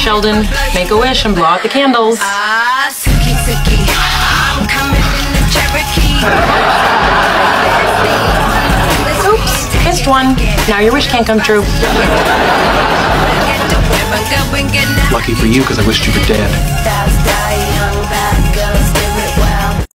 Sheldon, make a wish and blow out the candles. Ah, I'm coming in the Cherokee. Oops, missed one. Now your wish can't come true. Lucky for you, because I wished you were dead.